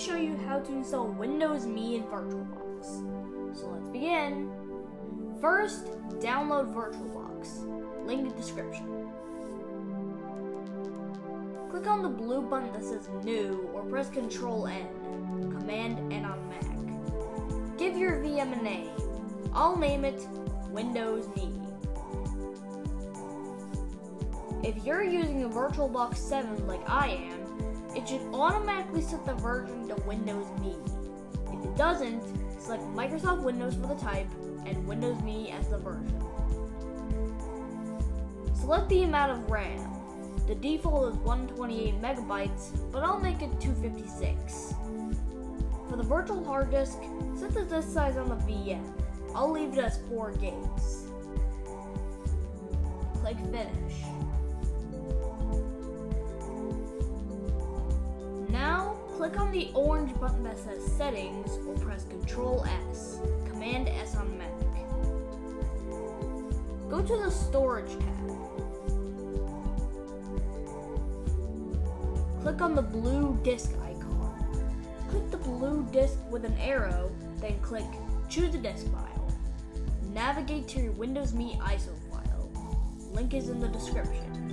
show you how to install Windows Me in VirtualBox. So let's begin. First, download VirtualBox. Link in the description. Click on the blue button that says New or press Control N, Command N on Mac. Give your VM a name. I'll name it Windows Me. If you're using a VirtualBox 7 like I am, should automatically set the version to Windows Me. If it doesn't, select Microsoft Windows for the type and Windows Me as the version. Select the amount of RAM. The default is 128 megabytes, but I'll make it 256. For the virtual hard disk, set the disk size on the VM. I'll leave it as 4 gigs. Click Finish. Click on the orange button that says Settings or press Ctrl S, Command S on Mac. Go to the Storage tab. Click on the blue disk icon. Click the blue disk with an arrow, then click Choose a disk file. Navigate to your Windows Me ISO file. Link is in the description.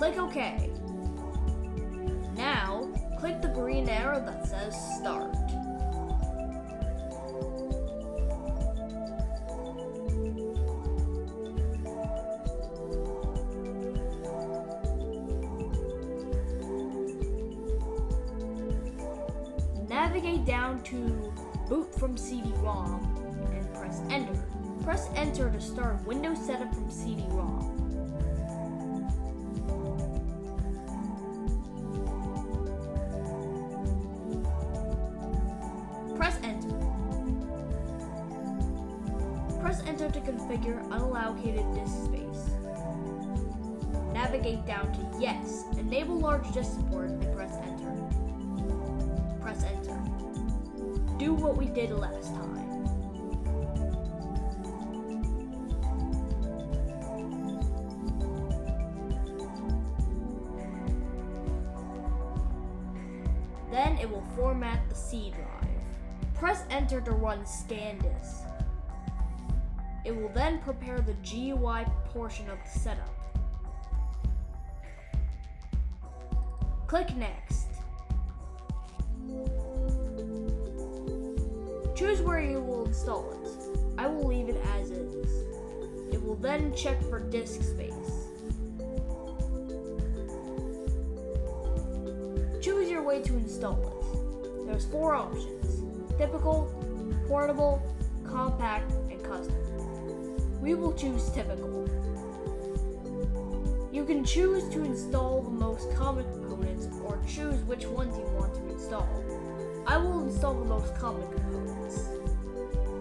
Click OK. Now, click the green arrow that says Start. Navigate down to Boot from CD-ROM and press Enter. Press Enter to start Windows setup from CD-ROM. Enter to configure unallocated disk space. Navigate down to yes, enable large disk support and press enter. Press enter. Do what we did last time. Then it will format the C drive. Press enter to run ScanDisk. It will then prepare the GUI portion of the setup. Click Next. Choose where you will install it. I will leave it as is. It will then check for disk space. Choose your way to install it. There's four options. Typical, portable, compact, and custom. We will choose typical. You can choose to install the most common components or choose which ones you want to install. I will install the most common components.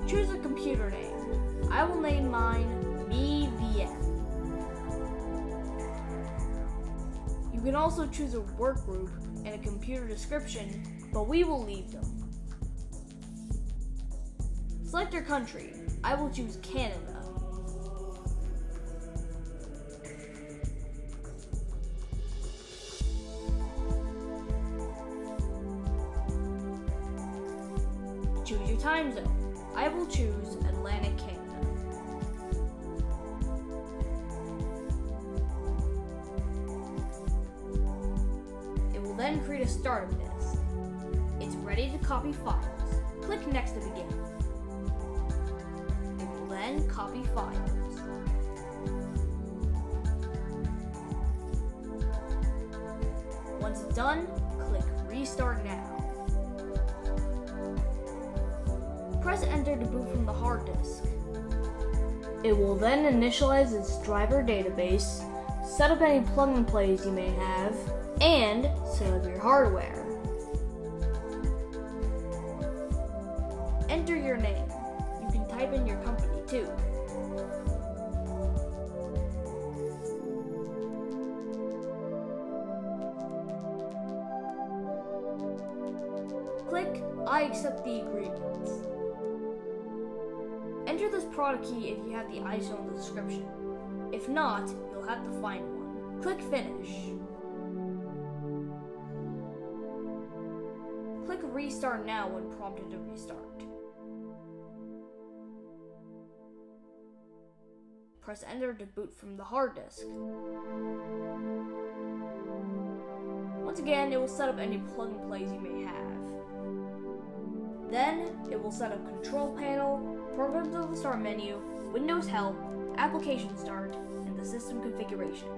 Choose a computer name. I will name mine MeVM. You can also choose a work group and a computer description, but we will leave them. Select your country. I will choose Canada. Time zone. I will choose Atlantic Kingdom. It will then create a startup disk. It's ready to copy files. Click Next to begin. It will then copy files. Once it's done, Press Enter to boot from the hard disk. It will then initialize its driver database, set up any plug and plays you may have, and set up your hardware. Enter your name. You can type in your company too. Click I accept the agreement. Product key if you have the ISO in the description. If not, you'll have to find one. Click Finish. Click Restart Now when prompted to restart. Press Enter to boot from the hard disk. Once again, it will set up any plug and plays you may have. Then, it will set up Control Panel, Programs of the Start menu, Windows Help, Application Start, and the system configuration.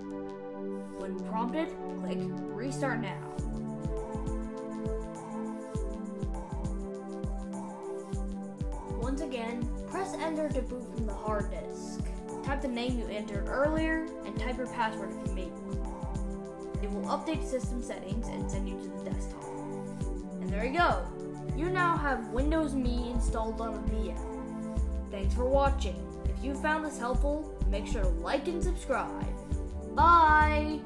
When prompted, click Restart Now. Once again, press Enter to boot from the hard disk. Type the name you entered earlier and type your password if you made one. It will update system settings and send you to the desktop. And there you go. You now have Windows Me installed on a VM. Thanks for watching. If you found this helpful, make sure to like and subscribe. Bye!